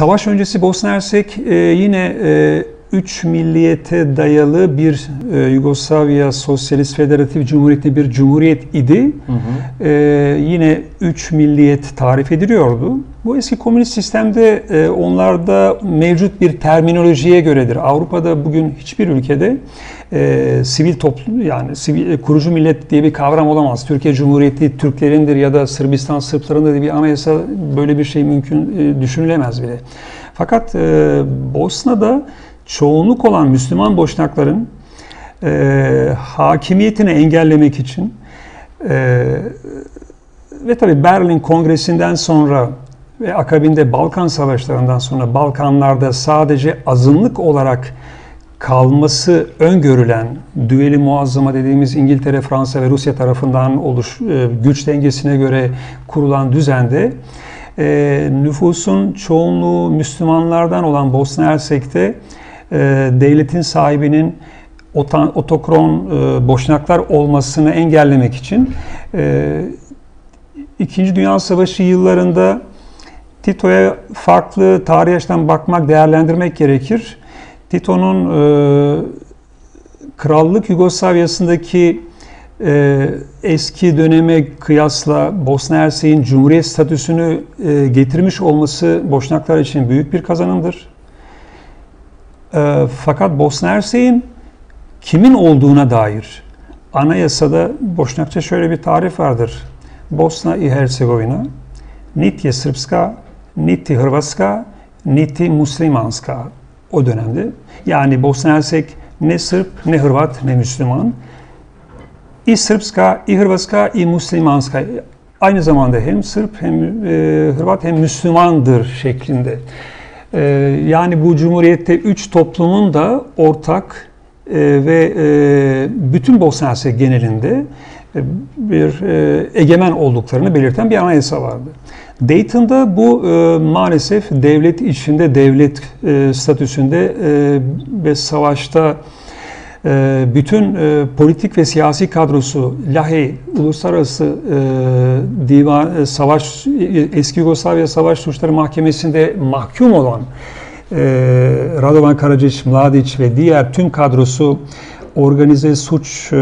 savaş öncesi Bosna Hersek e, yine e, üç milliyete dayalı bir e, Yugoslavya Sosyalist Federatif Cumhuriyeti bir cumhuriyet idi. Hı hı. E, yine üç milliyet tarif ediliyordu. Bu eski komünist sistemde e, onlarda mevcut bir terminolojiye göredir. Avrupa'da bugün hiçbir ülkede e, sivil toplum yani sivil, e, kurucu millet diye bir kavram olamaz. Türkiye Cumhuriyeti Türklerindir ya da Sırbistan Sırplarındır diye bir anayasa böyle bir şey mümkün e, düşünülemez bile. Fakat e, Bosna'da çoğunluk olan Müslüman Boşnakların e, hakimiyetini engellemek için e, ve tabi Berlin Kongresi'nden sonra ve akabinde Balkan Savaşları'ndan sonra Balkanlarda sadece azınlık olarak kalması öngörülen düveli muazzama dediğimiz İngiltere, Fransa ve Rusya tarafından oluş e, güç dengesine göre kurulan düzende e, nüfusun çoğunluğu Müslümanlardan olan Bosna Hersek'te devletin sahibinin otokron boşnaklar olmasını engellemek için İkinci Dünya Savaşı yıllarında Tito'ya farklı tarih açıdan bakmak, değerlendirmek gerekir. Tito'nun e, krallık Yugoslavya'sındaki e, eski döneme kıyasla Bosna Hersek'in cumhuriyet statüsünü e, getirmiş olması Boşnaklar için büyük bir kazanımdır. E, fakat Bosna Hersek'in kimin olduğuna dair anayasada Boşnakça şöyle bir tarif vardır. Bosna i Hercegovina niti je srpska, niti hrvatska, niti muslimanska o dönemde. Yani Bosna Hersek ne Sırp, ne Hırvat, ne Müslüman. I Srpska, i Hrvatska, i Muslimanska. Aynı zamanda hem Sırp, hem e, Hırvat, hem Müslümandır şeklinde. E, yani bu Cumhuriyet'te üç toplumun da ortak e, ve e, bütün Bosna Hersek genelinde e, bir e, egemen olduklarını belirten bir anayasa vardı. Dayton'da bu e, maalesef devlet içinde devlet e, statüsünde e, ve savaşta bütün e, politik ve siyasi kadrosu Lahey Uluslararası e, Divan e, Savaş Eski Yugoslavya Savaş Suçları Mahkemesi'nde mahkum olan Radovan Karadzic, Mladic ve diğer tüm kadrosu organize suç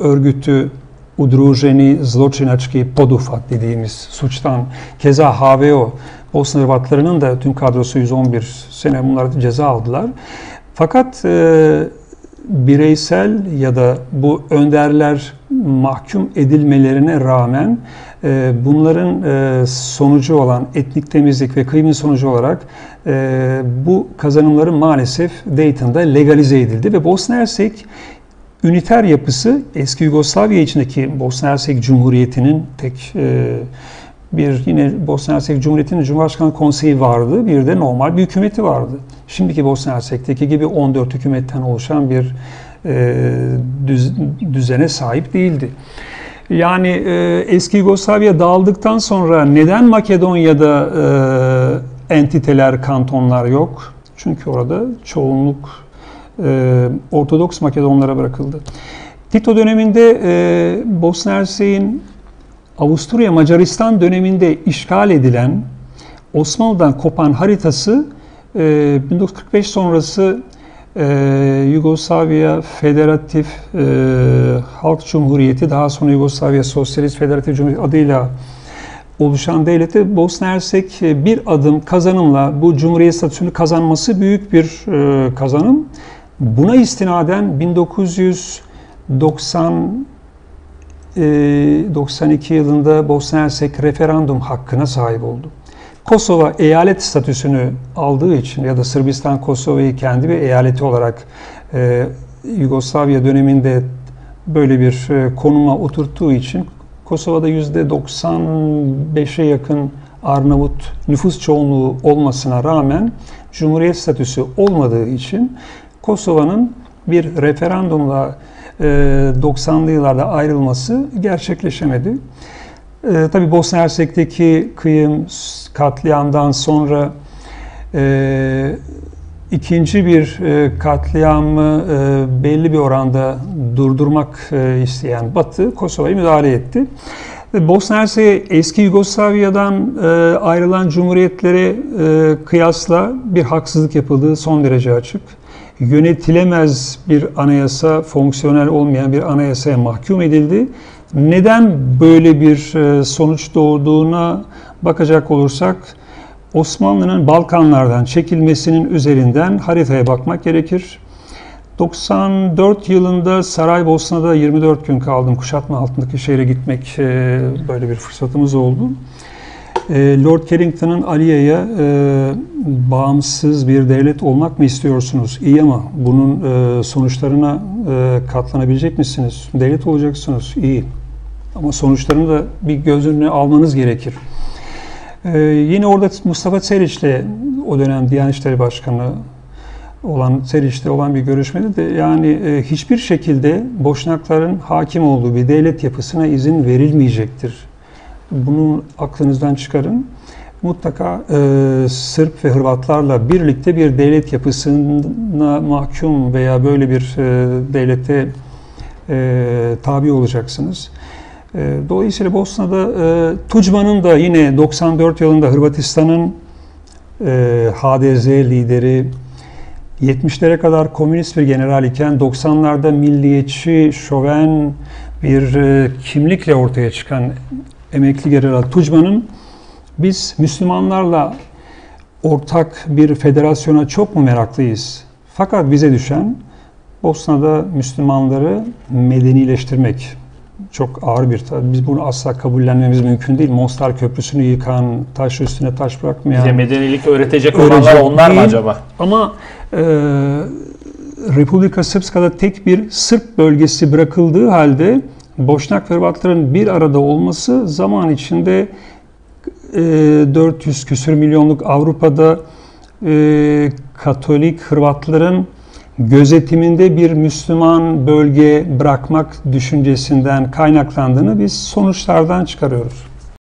örgütü udruženi zločinački poduhvat dediğimiz suçtan keza HVO Bosna Hırvatlarının da tüm kadrosu 111 sene bunlar ceza aldılar. Fakat e, bireysel ya da bu önderler mahkum edilmelerine rağmen e, bunların e, sonucu olan etnik temizlik ve kıyımın sonucu olarak e, bu kazanımların maalesef Dayton'da legalize edildi ve Bosna Hersek üniter yapısı eski Yugoslavya içindeki Bosna Hersek Cumhuriyeti'nin tek e, bir yine Bosna Hersek Cumhuriyeti'nin Cumhurbaşkanı Konseyi vardı. Bir de normal bir hükümeti vardı. Şimdiki Bosna Hersek'teki gibi 14 hükümetten oluşan bir e, düz, düzene sahip değildi. Yani e, eski Yugoslavya dağıldıktan sonra neden Makedonya'da e, entiteler, kantonlar yok? Çünkü orada çoğunluk e, Ortodoks Makedonlara bırakıldı. Tito döneminde e, Bosna Hersek'in Avusturya Macaristan döneminde işgal edilen Osmanlı'dan kopan haritası e, 1945 sonrası e, Yugoslavya Federatif e, Halk Cumhuriyeti daha sonra Yugoslavya Sosyalist Federatif Cumhuriyeti adıyla oluşan devlete Bosna Hersek e, bir adım kazanımla bu Cumhuriyet statüsünü kazanması büyük bir e, kazanım. Buna istinaden 1990 92 e, yılında Bosna Hersek referandum hakkına sahip oldu. Kosova eyalet statüsünü aldığı için ya da Sırbistan Kosova'yı kendi bir eyaleti olarak e, Yugoslavya döneminde böyle bir e, konuma oturttuğu için Kosova'da %95'e yakın Arnavut nüfus çoğunluğu olmasına rağmen Cumhuriyet statüsü olmadığı için Kosova'nın bir referandumla 90'lı e, yıllarda ayrılması gerçekleşemedi. E, tabii Bosna Hersek'teki kıyım katliamdan sonra e, ikinci bir e, katliamı e, belli bir oranda durdurmak e, isteyen Batı Kosova'ya müdahale etti. Bosna Hersek eski Yugoslavya'dan e, ayrılan cumhuriyetlere e, kıyasla bir haksızlık yapıldığı son derece açık. Yönetilemez bir anayasa, fonksiyonel olmayan bir anayasaya mahkum edildi. Neden böyle bir e, sonuç doğduğuna bakacak olursak Osmanlı'nın Balkanlardan çekilmesinin üzerinden haritaya bakmak gerekir. 94 yılında Saraybosna'da 24 gün kaldım. Kuşatma altındaki şehre gitmek e, böyle bir fırsatımız oldu. E, Lord Carrington'ın Aliye'ye e, bağımsız bir devlet olmak mı istiyorsunuz? İyi ama bunun sonuçlarına katlanabilecek misiniz? Devlet olacaksınız. İyi. Ama sonuçlarını da bir göz önüne almanız gerekir. Yine orada Mustafa Çeriç'le o dönem Diyanet İşleri Başkanı olan Seriç'te olan bir görüşmede de yani e, hiçbir şekilde Boşnakların hakim olduğu bir devlet yapısına izin verilmeyecektir. Bunu aklınızdan çıkarın. Mutlaka e, Sırp ve Hırvatlarla birlikte bir devlet yapısına mahkum veya böyle bir e, devlete e, tabi olacaksınız. E, dolayısıyla Bosna'da e, Tucman'ın da yine 94 yılında Hırvatistan'ın e, HDZ lideri 70'lere kadar komünist bir general iken 90'larda milliyetçi, şoven bir e, kimlikle ortaya çıkan emekli general Tucman'ın biz Müslümanlarla ortak bir federasyona çok mu meraklıyız? Fakat bize düşen Bosna'da Müslümanları medenileştirmek çok ağır bir biz bunu asla kabullenmemiz mümkün değil. Mostar Köprüsü'nü yıkan, taş üstüne taş bırakmayan. Bize medenilik öğretecek olanlar onlar mı acaba? Ama e, Republika Srpska'da tek bir Sırp bölgesi bırakıldığı halde Boşnak ve Hırvatların bir arada olması zaman içinde e, 400 küsür milyonluk Avrupa'da e, Katolik Hırvatların gözetiminde bir Müslüman bölge bırakmak düşüncesinden kaynaklandığını biz sonuçlardan çıkarıyoruz.